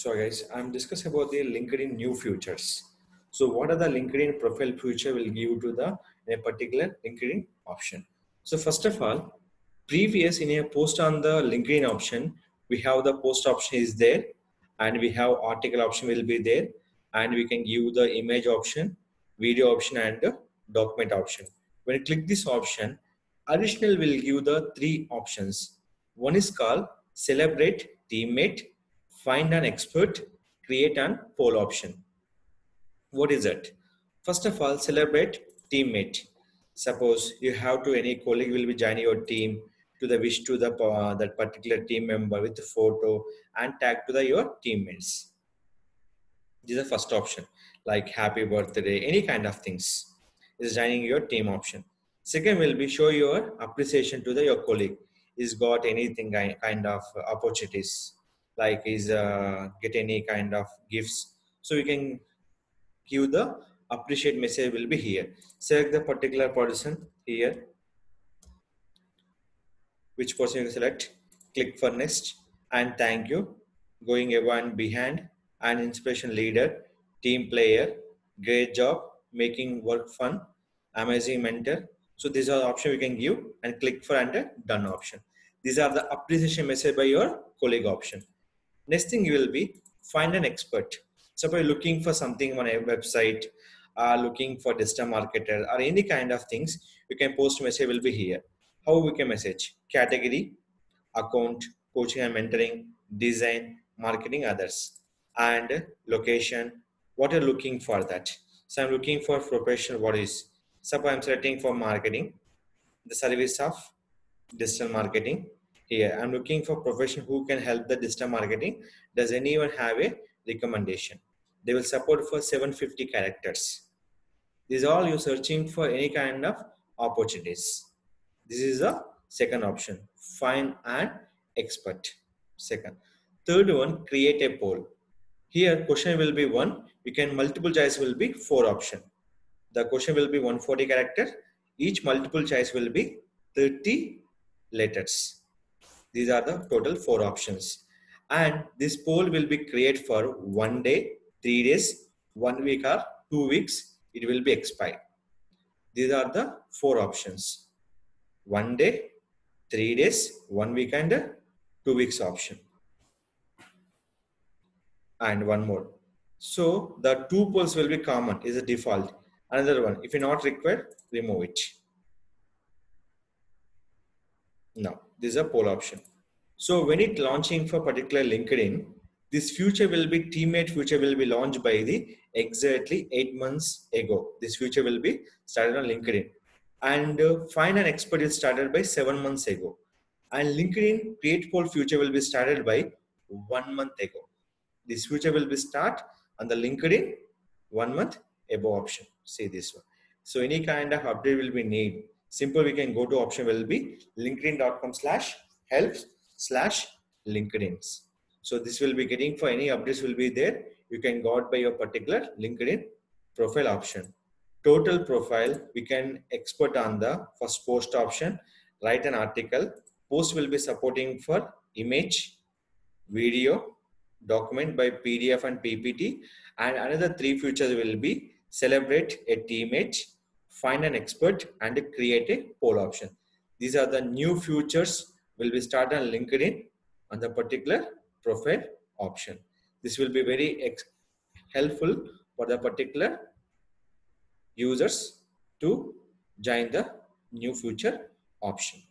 So guys, I'm discussing about the LinkedIn new features. So what are the LinkedIn profile feature will give to the a particular LinkedIn option. So first of all, previous in a post on the LinkedIn option, we have the post option is there and we have article option will be there and we can give the image option, video option and document option. When you click this option, additional will give the three options. One is called celebrate teammate find an expert, create an poll option. What is it? First of all, celebrate teammate. Suppose you have to any colleague will be joining your team to the wish to the uh, that particular team member with the photo and tag to the your teammates. This is the first option, like happy birthday, any kind of things is joining your team option. Second will be show your appreciation to the your colleague. Is got anything kind of opportunities like is uh, get any kind of gifts. So we can give the appreciate message will be here. Select the particular person here. Which person you select? Click for next. And thank you. Going one behind. An inspiration leader team player great job making work fun amazing mentor. So these are the options we can give. And click for enter done option. These are the appreciation message by your colleague option Next thing will be find an expert. So by looking for something on a website, uh, looking for digital marketer or any kind of things, you can post message will be here. How we can message? Category, account, coaching and mentoring, design, marketing, others, and location. What you're looking for that. So I'm looking for professional. What is? Suppose I'm selecting for marketing, the service of digital marketing here i'm looking for profession who can help the digital marketing. Does anyone have a recommendation? They will support for 750 characters. These are all you're searching for any kind of opportunities. This is the second option find an expert. Second. Third one create a poll. Here question will be one. We can multiple choice will be four option. The question will be 140 character. Each multiple choice will be 30 letters these are the total four options. And this poll will be created for one day, three days, one week or two weeks. It will be expired. These are the four options. One day, three days, one week and two weeks option. And one more. So the two polls will be common is a default. Another one, if you're not required, remove it. Now, this is a poll option. So when it launching for particular LinkedIn, this future will be teammate future will be launched by the exactly eight months ago. This future will be started on LinkedIn and uh, find an expert is started by seven months ago. And LinkedIn create poll future will be started by one month ago. This future will be start on the LinkedIn one month above option. See this one. So any kind of update will be need simple we can go to option will be linkedin.com slash helps slash linkedins. So this will be getting for any updates will be there. You can go out by your particular linkedin profile option. Total profile we can export on the first post option write an article. Post will be supporting for image video document by pdf and ppt and another three features will be celebrate a teammate find an expert and create a poll option. These are the new features will be started on LinkedIn on the particular profile option. This will be very helpful for the particular users to join the new future option.